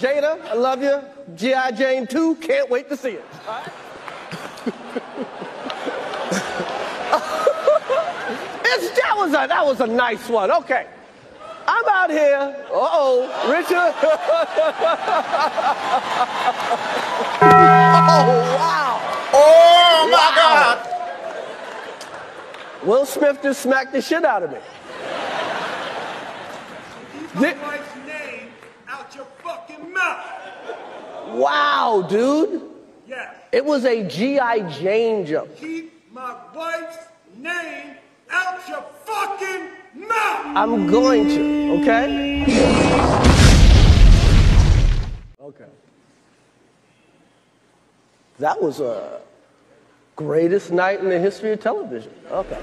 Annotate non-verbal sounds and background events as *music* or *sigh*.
Jada, I love you. G.I. Jane 2, can't wait to see it. All right? *laughs* it's, that, was a, that was a nice one. Okay. I'm out here. Uh-oh, Richard. *laughs* oh, wow. Oh my God! Will Smith just smacked the shit out of me. Keep Did- wife's name out your fucking mouth. Wow, dude. Yes. It was a G.I. Jane jump. Keep my wife's name out your fucking mouth. I'm going to, okay? Okay. That was a greatest night in the history of television. Okay.